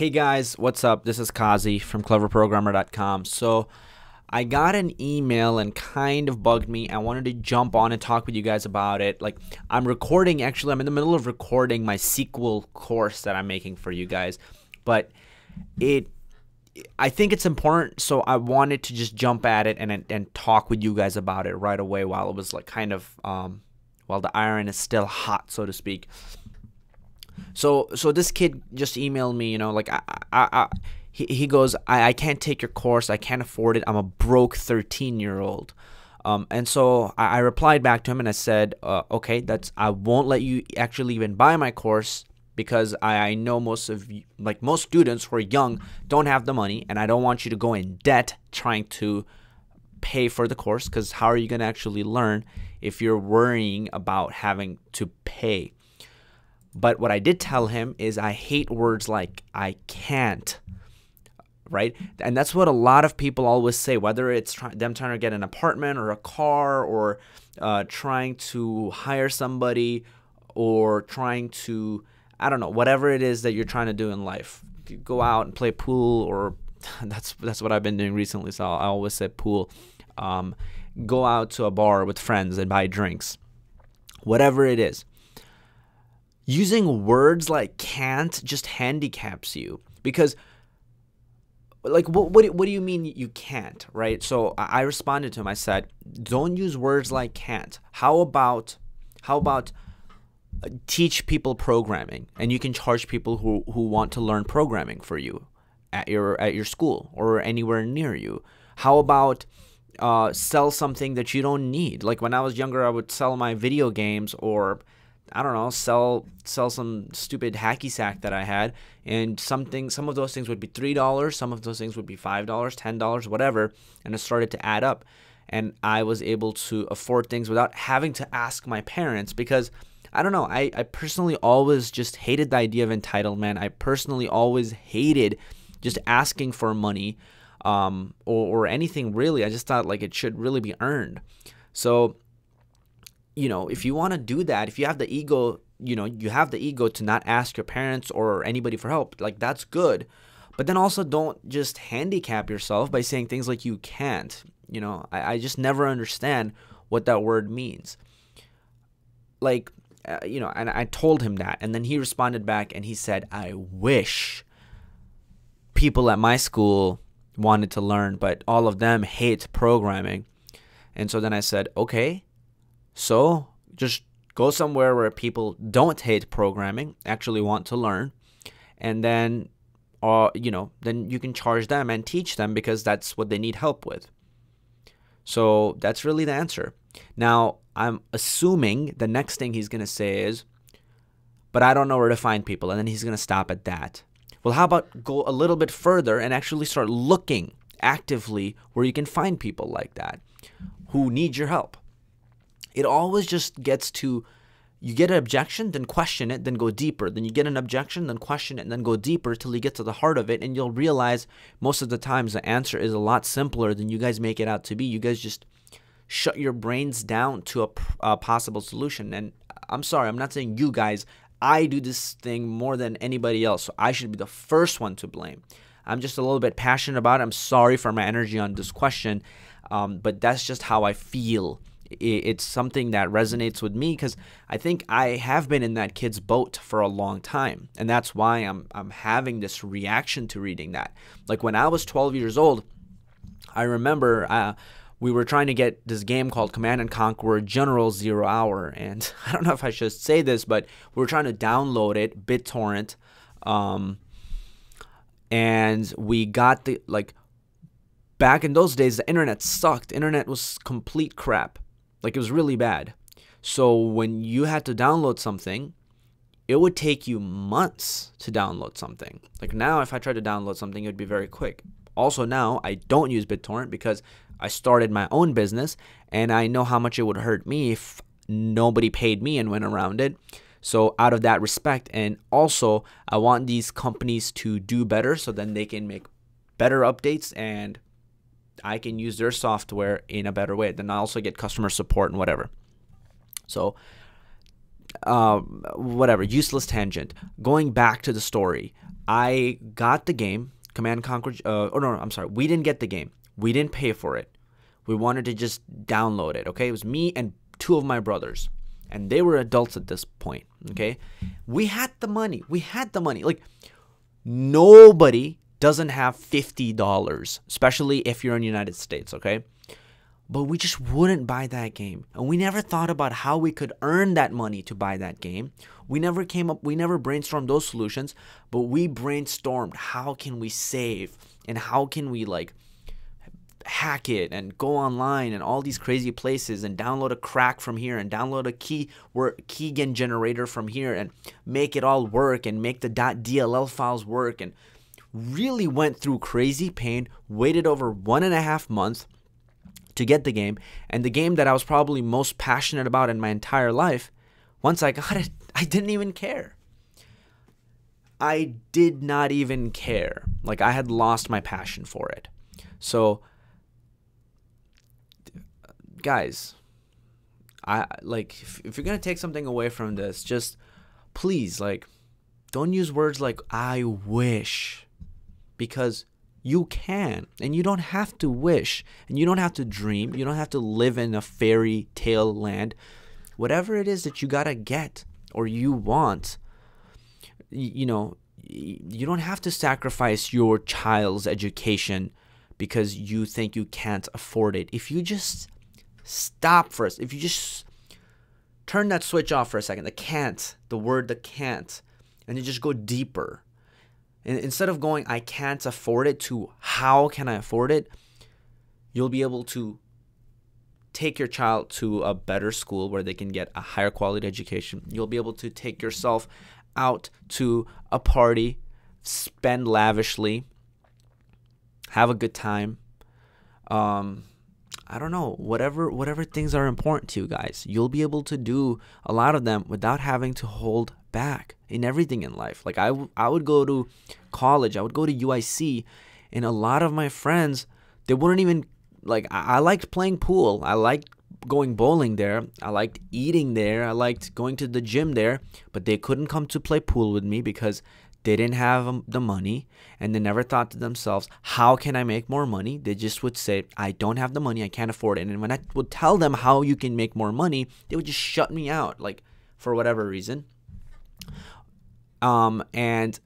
Hey guys, what's up? This is Qazi from cleverprogrammer.com. So, I got an email and kind of bugged me. I wanted to jump on and talk with you guys about it. Like, I'm recording, actually, I'm in the middle of recording my SQL course that I'm making for you guys. But it, I think it's important, so I wanted to just jump at it and, and talk with you guys about it right away while it was like kind of, um, while the iron is still hot, so to speak. So so this kid just emailed me, you know, like I, I, I he, he goes, I, I can't take your course, I can't afford it. I'm a broke 13 year old. Um, and so I, I, replied back to him and I said, uh, okay, that's I won't let you actually even buy my course because I, I know most of you, like most students who are young don't have the money and I don't want you to go in debt trying to pay for the course because how are you going to actually learn if you're worrying about having to pay? But what I did tell him is I hate words like I can't. Right? And that's what a lot of people always say, whether it's try- them trying to get an apartment or a car or uh, trying to hire somebody or trying to, I don't know, whatever it is that you're trying to do in life. Go out and play pool or that's that's what I've been doing recently. So I always say pool. Um, go out to a bar with friends and buy drinks. Whatever it is using words like can't just handicaps you because like what, what, what do you mean you can't right? So i responded to him. I said don't use words like can't. How about how about uh, teach people programming and you can charge people who, who want to learn programming for you at your at your school or anywhere near you. How about uh, sell something that you don't need? Like when i was younger i would sell my video games or I don't know, sell sell some stupid hacky sack that I had, and something some of those things would be three dollars, some of those things would be five dollars, ten dollars, whatever, and it started to add up, and I was able to afford things without having to ask my parents because I don't know, I, I personally always just hated the idea of entitlement. I personally always hated just asking for money, um, or, or anything really. I just thought like it should really be earned. So you know, if you want to do that, if you have the ego, you know, you have the ego to not ask your parents or anybody for help, like that's good. But then also don't just handicap yourself by saying things like you can't. You know, I, I just never understand what that word means. Like, uh, you know, and I told him that. And then he responded back and he said, I wish people at my school wanted to learn, but all of them hate programming. And so then I said, okay, so just go somewhere where people don't hate programming, actually want to learn, and then uh, you know, then you can charge them and teach them because that's what they need help with. So that's really the answer. Now, I'm assuming the next thing he's going to say is, but I don't know where to find people. And then he's going to stop at that. Well, how about go a little bit further and actually start looking actively where you can find people like that who need your help? It always just gets to you get an objection, then question it, then go deeper. Then you get an objection, then question it, and then go deeper till you get to the heart of it. And you'll realize most of the times the answer is a lot simpler than you guys make it out to be. You guys just shut your brains down to a, a possible solution. And I'm sorry, I'm not saying you guys. I do this thing more than anybody else, so I should be the first one to blame. I'm just a little bit passionate about it. I'm sorry for my energy on this question, um, but that's just how I feel it's something that resonates with me because I think I have been in that kid's boat for a long time, and that's why I'm I'm having this reaction to reading that. Like when I was 12 years old, I remember uh, we were trying to get this game called Command and Conquer General Zero Hour, and I don't know if I should say this, but we were trying to download it BitTorrent, um, and we got the like. Back in those days, the internet sucked. Internet was complete crap like it was really bad. So when you had to download something, it would take you months to download something. Like now, if I try to download something, it would be very quick. Also, now I don't use BitTorrent because I started my own business and I know how much it would hurt me if nobody paid me and went around it. So, out of that respect, and also I want these companies to do better so then they can make better updates and I can use their software in a better way. Then I also get customer support and whatever. So, uh, whatever, useless tangent. Going back to the story, I got the game, Command Conquer. Uh, oh no, no, I'm sorry. We didn't get the game. We didn't pay for it. We wanted to just download it. Okay, it was me and two of my brothers, and they were adults at this point. Okay, we had the money. We had the money. Like nobody doesn't have fifty dollars, especially if you're in the United States. Okay. But we just wouldn't buy that game. And we never thought about how we could earn that money to buy that game. We never came up, we never brainstormed those solutions, but we brainstormed how can we save and how can we like hack it and go online and all these crazy places and download a crack from here and download a key word keygen generator from here and make it all work and make the .dll files work and really went through crazy pain waited over one and a half months to get the game. And the game that I was probably most passionate about in my entire life, once I got it, I didn't even care. I did not even care. Like I had lost my passion for it. So guys, I like if, if you're going to take something away from this, just please like don't use words like I wish because you can, and you don't have to wish, and you don't have to dream, you don't have to live in a fairy tale land. Whatever it is that you gotta get or you want, you know, you don't have to sacrifice your child's education because you think you can't afford it. If you just stop first, if you just turn that switch off for a second, the can't, the word the can't, and you just go deeper instead of going, I can't afford it, to how can I afford it, you'll be able to take your child to a better school where they can get a higher quality education. You'll be able to take yourself out to a party, spend lavishly, have a good time. Um, I don't know, whatever whatever things are important to you guys, you'll be able to do a lot of them without having to hold back in everything in life. Like I, I would go to college, I would go to UIC, and a lot of my friends, they wouldn't even like. I, I liked playing pool. I liked going bowling there. I liked eating there. I liked going to the gym there. But they couldn't come to play pool with me because they didn't have um, the money and they never thought to themselves, how can I make more money? They just would say, I don't have the money. I can't afford it. And when I would tell them how you can make more money, they would just shut me out, like for whatever reason. Um, and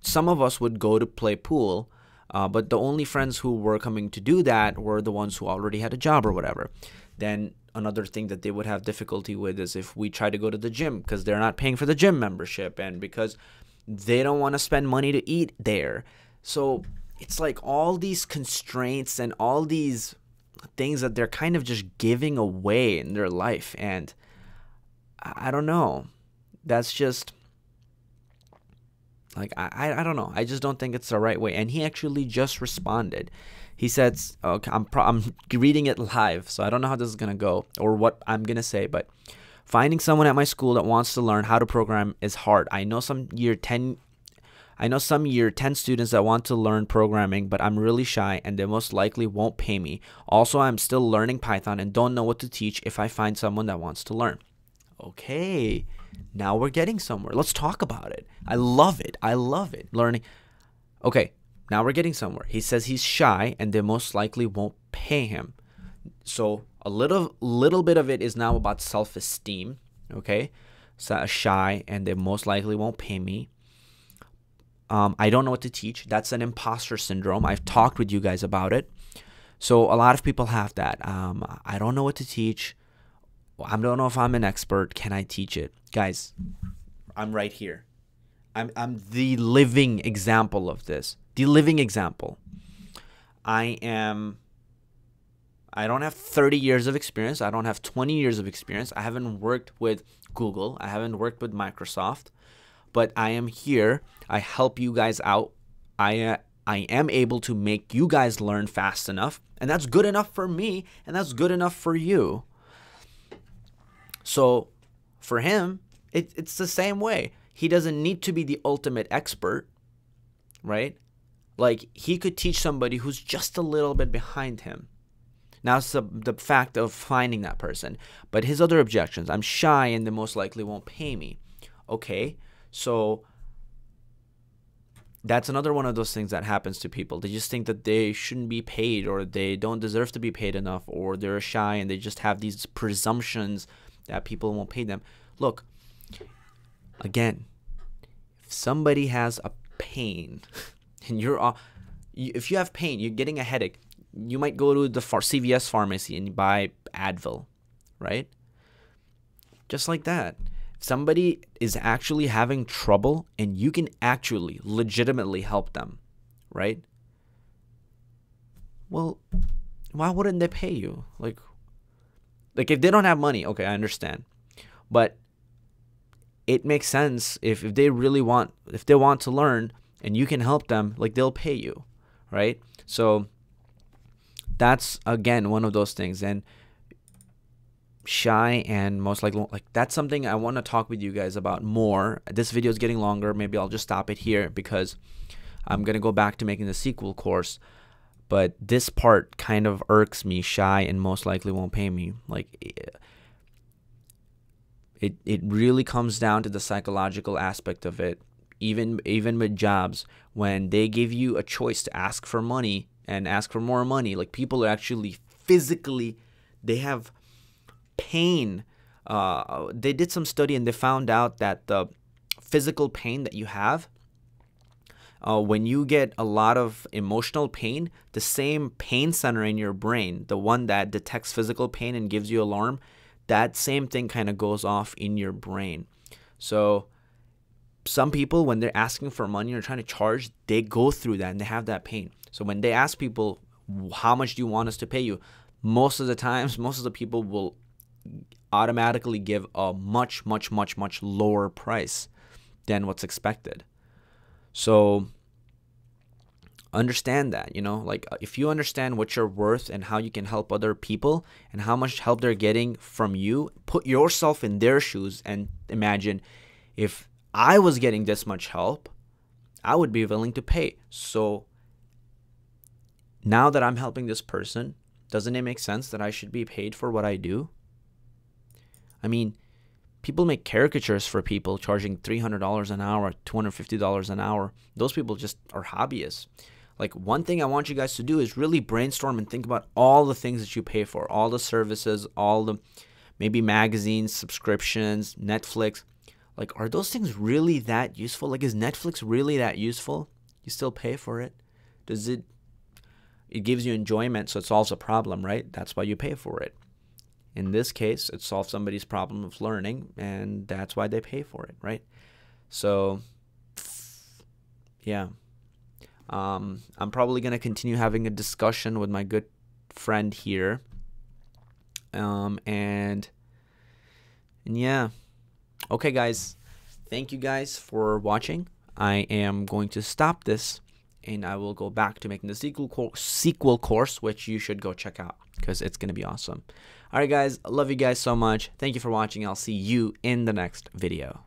some of us would go to play pool, uh, but the only friends who were coming to do that were the ones who already had a job or whatever. Then another thing that they would have difficulty with is if we try to go to the gym because they're not paying for the gym membership and because they don't want to spend money to eat there. So it's like all these constraints and all these things that they're kind of just giving away in their life. And I don't know. That's just like I, I don't know. I just don't think it's the right way. And he actually just responded. He said, "Okay, I'm pro- I'm reading it live, so I don't know how this is gonna go or what I'm gonna say, but finding someone at my school that wants to learn how to program is hard. I know some year 10 I know some year 10 students that want to learn programming, but I'm really shy and they most likely won't pay me. Also, I'm still learning Python and don't know what to teach if I find someone that wants to learn. Okay, now we're getting somewhere. Let's talk about it. I love it. I love it. Learning. Okay, now we're getting somewhere. He says he's shy and they most likely won't pay him. So a little little bit of it is now about self-esteem, okay? So shy and they most likely won't pay me. Um, I don't know what to teach. That's an imposter syndrome. I've talked with you guys about it. So a lot of people have that. Um, I don't know what to teach. I don't know if I'm an expert. Can I teach it? Guys, I'm right here. I'm, I'm the living example of this. The living example. I am. I don't have 30 years of experience. I don't have 20 years of experience. I haven't worked with Google. I haven't worked with Microsoft. But I am here. I help you guys out. I I am able to make you guys learn fast enough, and that's good enough for me, and that's good enough for you. So for him, it, it's the same way. He doesn't need to be the ultimate expert, right? Like he could teach somebody who's just a little bit behind him. Now it's the, the fact of finding that person. But his other objections, I'm shy and they most likely won't pay me. Okay, so that's another one of those things that happens to people. They just think that they shouldn't be paid or they don't deserve to be paid enough or they're shy and they just have these presumptions that people won't pay them. Look, again, if somebody has a pain and you're uh, if you have pain, you're getting a headache, you might go to the CVS pharmacy and buy Advil, right? Just like that If somebody is actually having trouble and you can actually legitimately help them, right? Well, why wouldn't they pay you? Like like if they don't have money, okay, I understand. But it makes sense if, if they really want if they want to learn and you can help them, like they'll pay you, right? So that's again one of those things and shy and most likely like that's something I want to talk with you guys about more. This video is getting longer. Maybe I'll just stop it here because I'm going to go back to making the SQL course. But this part kind of irks me, shy and most likely won't pay me. Like it it really comes down to the psychological aspect of it. Even even with jobs when they give you a choice to ask for money and ask for more money, like people are actually physically they have pain. Uh, they did some study and they found out that the physical pain that you have, uh, when you get a lot of emotional pain, the same pain center in your brain, the one that detects physical pain and gives you alarm, that same thing kind of goes off in your brain. So some people, when they're asking for money or trying to charge, they go through that and they have that pain. So when they ask people, how much do you want us to pay you? Most of the times, most of the people will automatically give a much, much, much, much lower price than what's expected. So understand that, you know, like uh, if you understand what you're worth and how you can help other people and how much help they're getting from you, put yourself in their shoes and imagine if I was getting this much help, I would be willing to pay. So now that I'm helping this person, doesn't it make sense that I should be paid for what I do? I mean, people make caricatures for people charging $300 an hour, $250 an hour. Those people just are hobbyists. Like, one thing I want you guys to do is really brainstorm and think about all the things that you pay for, all the services, all the maybe magazines, subscriptions, Netflix. Like, are those things really that useful? Like, is Netflix really that useful? You still pay for it. Does it? It gives you enjoyment, so it solves a problem, right? That's why you pay for it. In this case, it solves somebody's problem of learning, and that's why they pay for it, right? So, yeah. Um, I'm probably going to continue having a discussion with my good friend here. Um, and, and yeah. Okay, guys. Thank you guys for watching. I am going to stop this and I will go back to making the SQL, co- SQL course, which you should go check out because it's going to be awesome. All right, guys, love you guys so much. Thank you for watching. I'll see you in the next video.